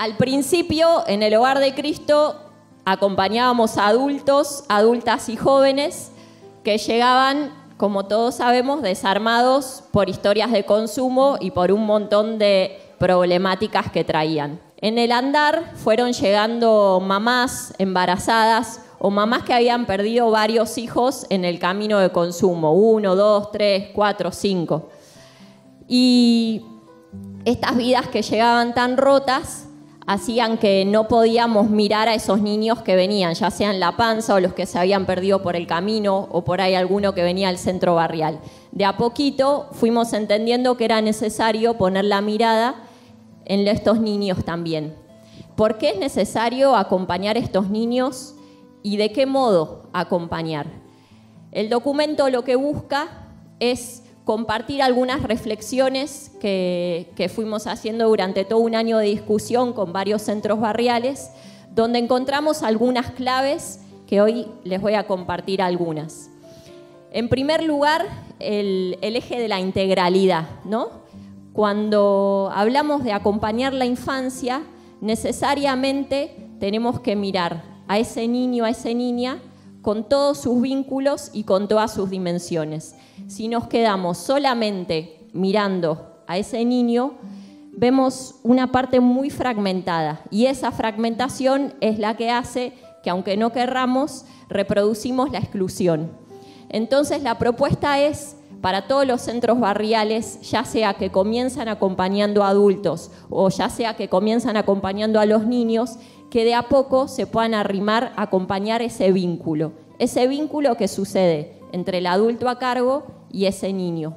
Al principio, en el hogar de Cristo, acompañábamos a adultos, adultas y jóvenes que llegaban, como todos sabemos, desarmados por historias de consumo y por un montón de problemáticas que traían. En el andar fueron llegando mamás embarazadas o mamás que habían perdido varios hijos en el camino de consumo, uno, dos, tres, cuatro, cinco. Y estas vidas que llegaban tan rotas hacían que no podíamos mirar a esos niños que venían, ya sean la panza o los que se habían perdido por el camino o por ahí alguno que venía al centro barrial. De a poquito fuimos entendiendo que era necesario poner la mirada en estos niños también. ¿Por qué es necesario acompañar a estos niños y de qué modo acompañar? El documento lo que busca es compartir algunas reflexiones que, fuimos haciendo durante todo un año de discusión con varios centros barriales, donde encontramos algunas claves que hoy les voy a compartir algunas. En primer lugar, el, el eje de la integralidad, ¿no? Cuando hablamos de acompañar la infancia, necesariamente tenemos que mirar a ese niño, a esa niña, con todos sus vínculos y con todas sus dimensiones. Si nos quedamos solamente mirando a ese niño, vemos una parte muy fragmentada y esa fragmentación es la que hace que aunque no querramos, reproducimos la exclusión. Entonces la propuesta es para todos los centros barriales, ya sea que comienzan acompañando a adultos o ya sea que comienzan acompañando a los niños, que de a poco se puedan arrimar a acompañar ese vínculo, ese vínculo que sucede entre el adulto a cargo y ese niño.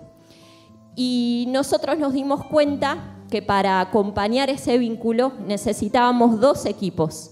Y nosotros nos dimos cuenta que para acompañar ese vínculo necesitábamos dos equipos.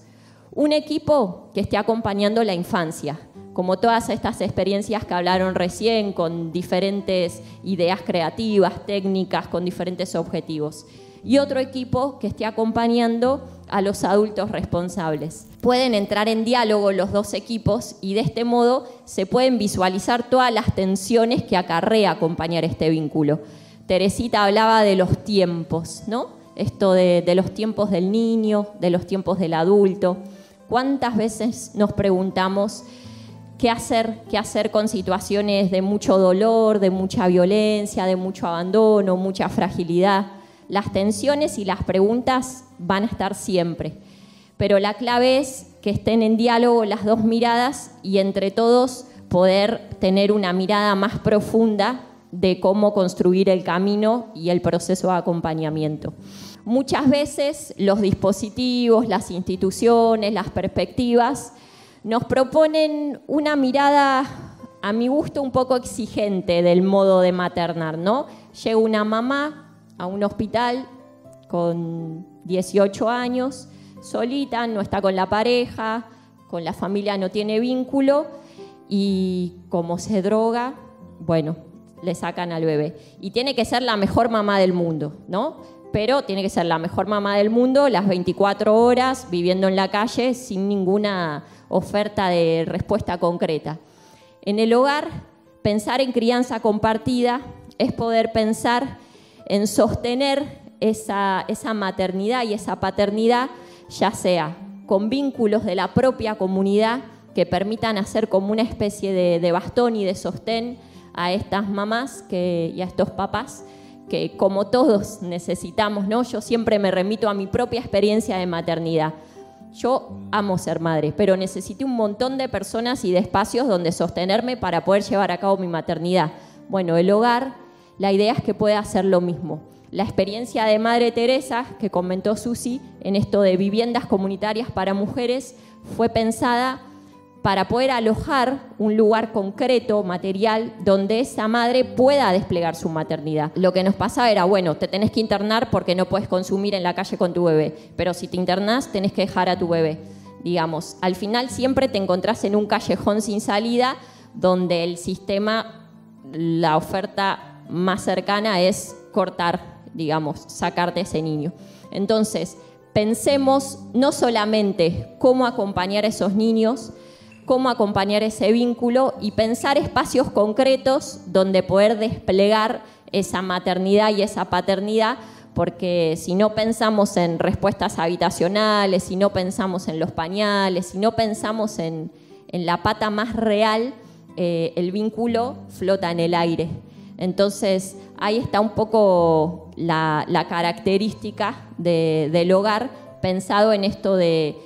Un equipo que esté acompañando la infancia, como todas estas experiencias que hablaron recién, con diferentes ideas creativas, técnicas, con diferentes objetivos. Y otro equipo que esté acompañando a los adultos responsables. Pueden entrar en diálogo los dos equipos y de este modo se pueden visualizar todas las tensiones que acarrea acompañar este vínculo. Teresita hablaba de los tiempos, ¿no? Esto de, de los tiempos del niño, de los tiempos del adulto. ¿Cuántas veces nos preguntamos qué hacer, qué hacer con situaciones de mucho dolor, de mucha violencia, de mucho abandono, mucha fragilidad? Las tensiones y las preguntas van a estar siempre. Pero la clave es que estén en diálogo las dos miradas y entre todos poder tener una mirada más profunda de cómo construir el camino y el proceso de acompañamiento. Muchas veces los dispositivos, las instituciones, las perspectivas nos proponen una mirada, a mi gusto, un poco exigente del modo de maternar, ¿no? Llega una mamá a un hospital con 18 años, solita, no está con la pareja, con la familia no tiene vínculo y como se droga, bueno, le sacan al bebé. Y tiene que ser la mejor mamá del mundo, ¿no? Pero tiene que ser la mejor mamá del mundo las 24 horas viviendo en la calle sin ninguna oferta de respuesta concreta. En el hogar, pensar en crianza compartida es poder pensar en sostener esa, maternidad y esa paternidad, ya sea con vínculos de la propia comunidad que permitan hacer como una especie de, bastón y de sostén a estas mamás y a estos papás que como todos necesitamos, ¿no? Yo siempre me remito a mi propia experiencia de maternidad. Yo amo ser madre, pero necesité un montón de personas y de espacios donde sostenerme para poder llevar a cabo mi maternidad. Bueno, el hogar, la idea es que pueda hacer lo mismo la experiencia de Madre Teresa, que comentó Susi, en esto de viviendas comunitarias para mujeres, fue pensada para poder alojar un lugar concreto, material, donde esa madre pueda desplegar su maternidad. Lo que nos pasaba era, bueno, te tenés que internar porque no puedes consumir en la calle con tu bebé, pero si te internás tenés que dejar a tu bebé. Digamos, al final siempre te encontrás en un callejón sin salida donde el sistema, la oferta más cercana es cortar digamos, sacarte ese niño. Entonces, pensemos no solamente cómo acompañar a esos niños, cómo acompañar ese vínculo y pensar espacios concretos donde poder desplegar esa maternidad y esa paternidad porque si no pensamos en respuestas habitacionales, si no pensamos en los pañales, si no pensamos en, la pata más real, eh, el vínculo flota en el aire. Entonces ahí está un poco la, característica del hogar pensado en esto de,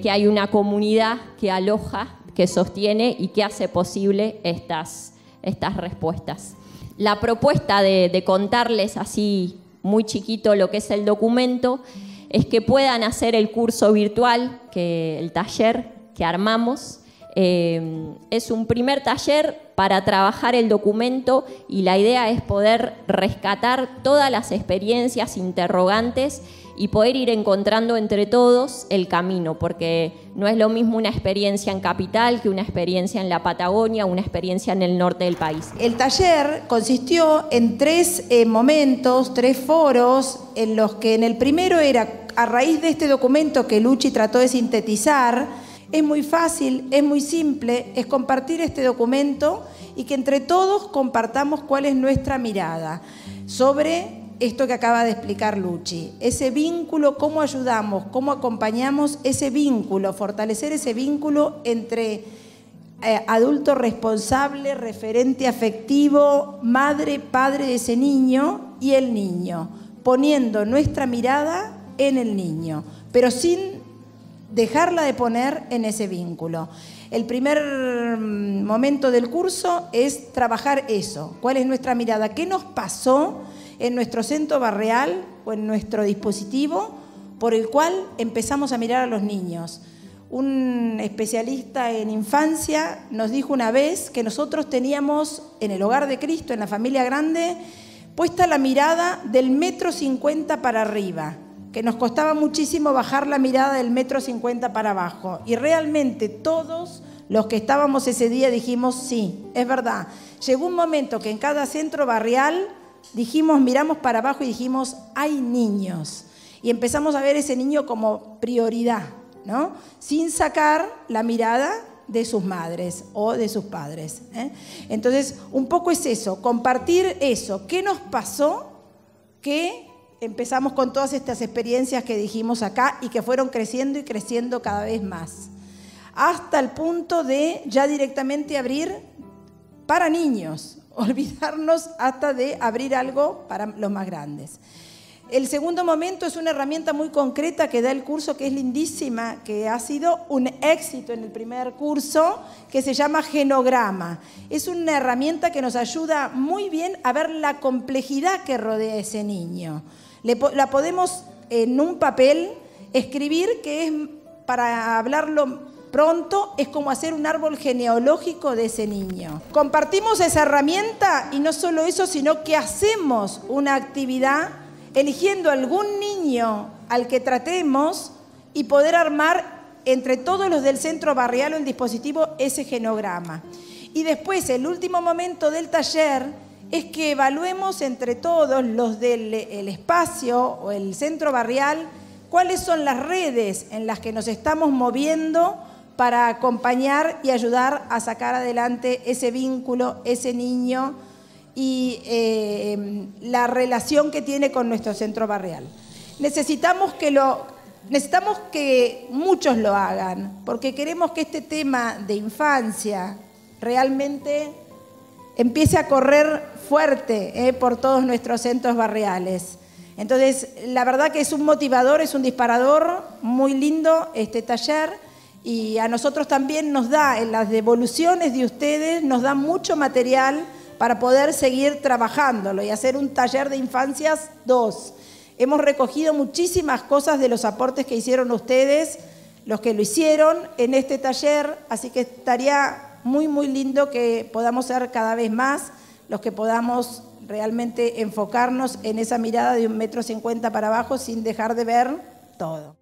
que hay una comunidad que aloja, que sostiene y que hace posible estas, estas respuestas. La propuesta de contarles así muy chiquito lo que es el documento es que puedan hacer el curso virtual, que el taller que armamos, eh, es un primer taller para trabajar el documento y la idea es poder rescatar todas las experiencias interrogantes y poder ir encontrando entre todos el camino, porque no es lo mismo una experiencia en capital que una experiencia en la Patagonia, una experiencia en el norte del país. El taller consistió en tres eh, momentos, tres foros, en los que en el primero era, a raíz de este documento que Luchi trató de sintetizar, es muy fácil, es muy simple, es compartir este documento y que entre todos compartamos cuál es nuestra mirada sobre esto que acaba de explicar Luchi. Ese vínculo, cómo ayudamos, cómo acompañamos ese vínculo, fortalecer ese vínculo entre eh, adulto responsable, referente afectivo, madre, padre de ese niño y el niño, poniendo nuestra mirada en el niño, pero sin dejarla de poner en ese vínculo. El primer mm, momento del curso es trabajar eso, cuál es nuestra mirada, qué nos pasó en nuestro centro barrial o en nuestro dispositivo por el cual empezamos a mirar a los niños. Un especialista en infancia nos dijo una vez que nosotros teníamos en el hogar de Cristo, en la familia grande, puesta la mirada del metro cincuenta para arriba que nos costaba muchísimo bajar la mirada del metro cincuenta para abajo. Y realmente todos los que estábamos ese día dijimos, sí, es verdad. Llegó un momento que en cada centro barrial dijimos, miramos para abajo y dijimos, hay niños. Y empezamos a ver ese niño como prioridad, ¿no? Sin sacar la mirada de sus madres o de sus padres. ¿eh? Entonces, un poco es eso, compartir eso. ¿Qué nos pasó? que empezamos con todas estas experiencias que dijimos acá y que fueron creciendo y creciendo cada vez más. Hasta el punto de ya directamente abrir para niños, olvidarnos hasta de abrir algo para los más grandes. El segundo momento es una herramienta muy concreta que da el curso, que es lindísima, que ha sido un éxito en el primer curso, que se llama Genograma. Es una herramienta que nos ayuda muy bien a ver la complejidad que rodea ese niño la podemos en un papel escribir que es, para hablarlo pronto, es como hacer un árbol genealógico de ese niño. Compartimos esa herramienta y no solo eso, sino que hacemos una actividad eligiendo algún niño al que tratemos y poder armar entre todos los del centro barrial o el dispositivo ese genograma. Y después, el último momento del taller, es que evaluemos entre todos los del espacio o el centro barrial cuáles son las redes en las que nos estamos moviendo para acompañar y ayudar a sacar adelante ese vínculo, ese niño y eh, la relación que tiene con nuestro centro barrial. Necesitamos que lo, necesitamos que muchos lo hagan, porque queremos que este tema de infancia realmente empiece a correr fuerte eh, por todos nuestros centros barriales. Entonces, la verdad que es un motivador, es un disparador muy lindo este taller y a nosotros también nos da, en las devoluciones de ustedes, nos da mucho material para poder seguir trabajándolo y hacer un taller de infancias dos. Hemos recogido muchísimas cosas de los aportes que hicieron ustedes, los que lo hicieron en este taller, así que estaría muy, muy lindo que podamos ser cada vez más los que podamos realmente enfocarnos en esa mirada de un metro cincuenta para abajo sin dejar de ver todo.